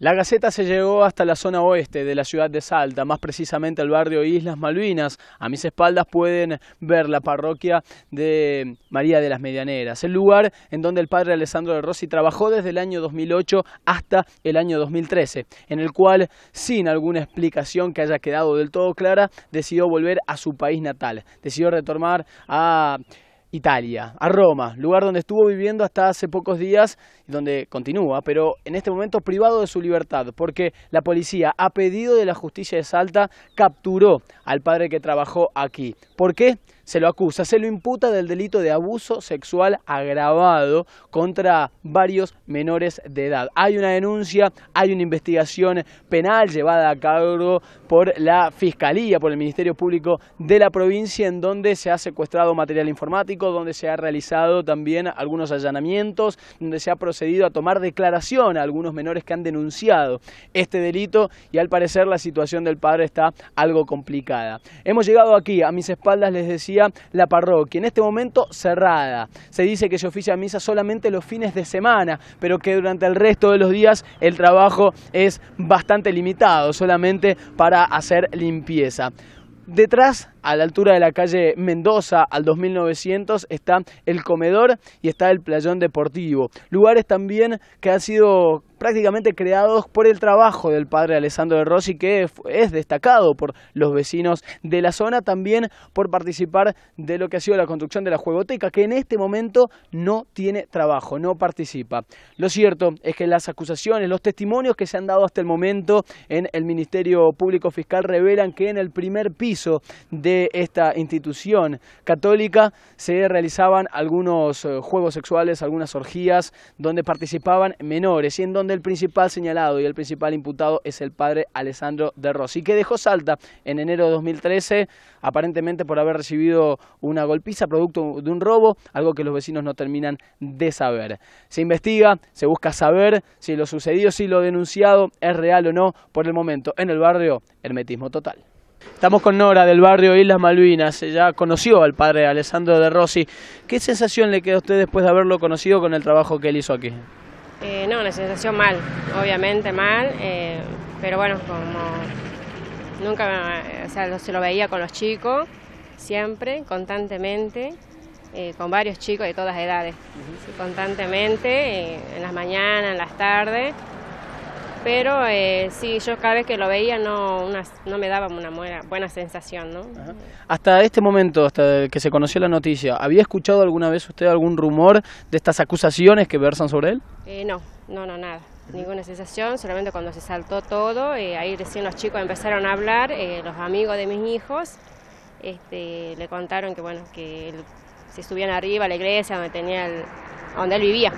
La Gaceta se llegó hasta la zona oeste de la ciudad de Salta, más precisamente el barrio Islas Malvinas. A mis espaldas pueden ver la parroquia de María de las Medianeras, el lugar en donde el padre Alessandro de Rossi trabajó desde el año 2008 hasta el año 2013, en el cual, sin alguna explicación que haya quedado del todo clara, decidió volver a su país natal, decidió retomar a Italia, a Roma, lugar donde estuvo viviendo hasta hace pocos días y donde continúa, pero en este momento privado de su libertad, porque la policía, a pedido de la justicia de Salta, capturó al padre que trabajó aquí. ¿Por qué? Se lo acusa, se lo imputa del delito de abuso sexual agravado contra varios menores de edad. Hay una denuncia, hay una investigación penal llevada a cabo por la Fiscalía, por el Ministerio Público de la provincia, en donde se ha secuestrado material informático, donde se ha realizado también algunos allanamientos, donde se ha procedido a tomar declaración a algunos menores que han denunciado este delito y al parecer la situación del padre está algo complicada. Hemos llegado aquí, a mis espaldas les decía, la parroquia. En este momento cerrada. Se dice que se oficia misa solamente los fines de semana, pero que durante el resto de los días el trabajo es bastante limitado, solamente para hacer limpieza. Detrás, a la altura de la calle Mendoza, al 2900, está el comedor y está el playón deportivo. Lugares también que han sido prácticamente creados por el trabajo del padre Alessandro de Rossi, que es destacado por los vecinos de la zona, también por participar de lo que ha sido la construcción de la juegoteca, que en este momento no tiene trabajo, no participa. Lo cierto es que las acusaciones, los testimonios que se han dado hasta el momento en el Ministerio Público Fiscal revelan que en el primer piso de esta institución católica se realizaban algunos eh, juegos sexuales, algunas orgías, donde participaban menores y en donde el principal señalado y el principal imputado es el padre Alessandro de Rossi, que dejó Salta en enero de 2013, aparentemente por haber recibido una golpiza producto de un robo, algo que los vecinos no terminan de saber. Se investiga, se busca saber si lo sucedido, si lo denunciado es real o no, por el momento en el barrio, hermetismo total. Estamos con Nora del barrio Islas Malvinas. Ella conoció al padre Alessandro de Rossi. ¿Qué sensación le queda a usted después de haberlo conocido con el trabajo que él hizo aquí? Eh, no, una sensación mal, obviamente mal, eh, pero bueno, como nunca, o sea, se lo veía con los chicos, siempre, constantemente, eh, con varios chicos de todas edades, constantemente, en las mañanas, en las tardes, pero eh, sí, yo cada vez que lo veía no, no me daba una buena, buena sensación. ¿no? Hasta este momento, hasta que se conoció la noticia, ¿había escuchado alguna vez usted algún rumor de estas acusaciones que versan sobre él? Eh, no, no, no, nada. Ninguna sensación, solamente cuando se saltó todo, eh, ahí recién los chicos empezaron a hablar, eh, los amigos de mis hijos, este, le contaron que bueno, que si subían arriba a la iglesia donde tenía el, donde él vivía,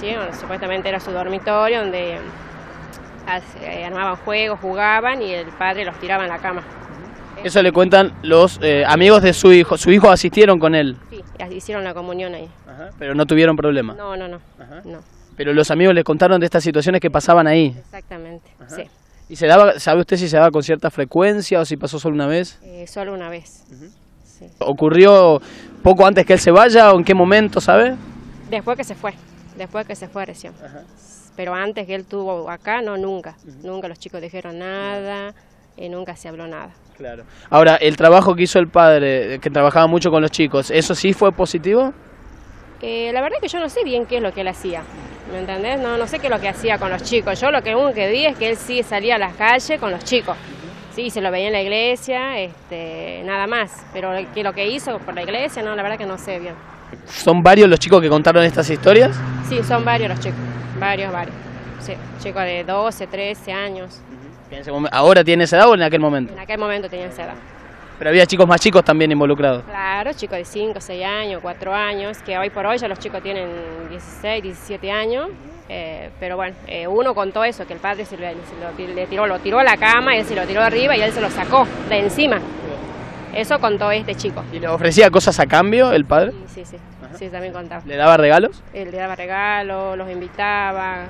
sí. supuestamente era su dormitorio donde armaban juegos, jugaban y el padre los tiraba en la cama. Eso le cuentan los eh, amigos de su hijo. ¿Su hijo asistieron con él? Sí, hicieron la comunión ahí. pero no tuvieron problema. No, no, no, no. Pero los amigos le contaron de estas situaciones que pasaban ahí. Exactamente, sí. ¿Y se daba, sabe usted si se daba con cierta frecuencia o si pasó solo una vez? Eh, solo una vez. ¿Ocurrió poco antes que él se vaya o en qué momento, sabe? Después que se fue, después que se fue recién pero antes que él tuvo acá, no, nunca. Nunca los chicos dijeron nada, y nunca se habló nada. Claro. Ahora, el trabajo que hizo el padre, que trabajaba mucho con los chicos, ¿eso sí fue positivo? Eh, la verdad es que yo no sé bien qué es lo que él hacía, ¿me entendés? No, no sé qué es lo que hacía con los chicos. Yo lo que único que vi es que él sí salía a las calles con los chicos. Sí, se lo veía en la iglesia, este, nada más. Pero que lo que hizo por la iglesia, no, la verdad que no sé bien. ¿Son varios los chicos que contaron estas historias? Sí, son varios los chicos. Varios, varios. Sí, chicos de 12, 13 años. ¿Ahora tiene esa edad o en aquel momento? En aquel momento tenía esa edad. Pero había chicos más chicos también involucrados. Claro, chicos de 5, 6 años, 4 años, que hoy por hoy ya los chicos tienen 16, 17 años. Eh, pero bueno, eh, uno contó eso, que el padre se, le tiró, lo tiró a la cama, él se lo tiró arriba y él se lo sacó de encima. Eso contó este chico. ¿Y le ofrecía cosas a cambio el padre? Sí, sí, sí, también contaba. ¿Le daba regalos? Él le daba regalos, los invitaba,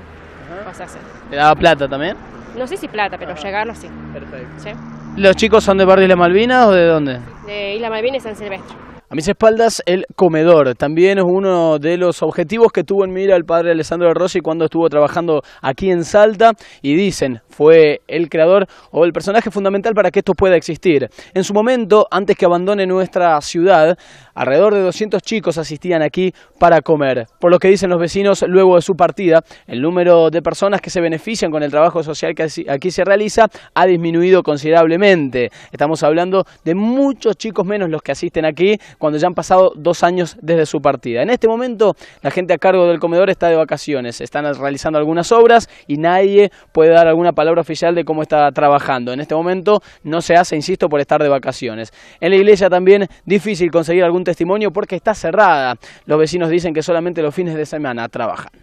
cosas así. ¿Le daba plata también? No sé si plata, pero regalos sí. Perfecto. ¿Los chicos son de Barrio Isla Malvinas o de dónde? De Isla Malvinas y San Silvestre. A mis espaldas el comedor, también es uno de los objetivos que tuvo en mira el padre Alessandro Rossi cuando estuvo trabajando aquí en Salta y dicen fue el creador o el personaje fundamental para que esto pueda existir. En su momento, antes que abandone nuestra ciudad, alrededor de 200 chicos asistían aquí para comer. Por lo que dicen los vecinos, luego de su partida, el número de personas que se benefician con el trabajo social que aquí se realiza ha disminuido considerablemente. Estamos hablando de muchos chicos menos los que asisten aquí cuando ya han pasado dos años desde su partida. En este momento la gente a cargo del comedor está de vacaciones, están realizando algunas obras y nadie puede dar alguna palabra oficial de cómo está trabajando. En este momento no se hace, insisto, por estar de vacaciones. En la iglesia también difícil conseguir algún testimonio porque está cerrada. Los vecinos dicen que solamente los fines de semana trabajan.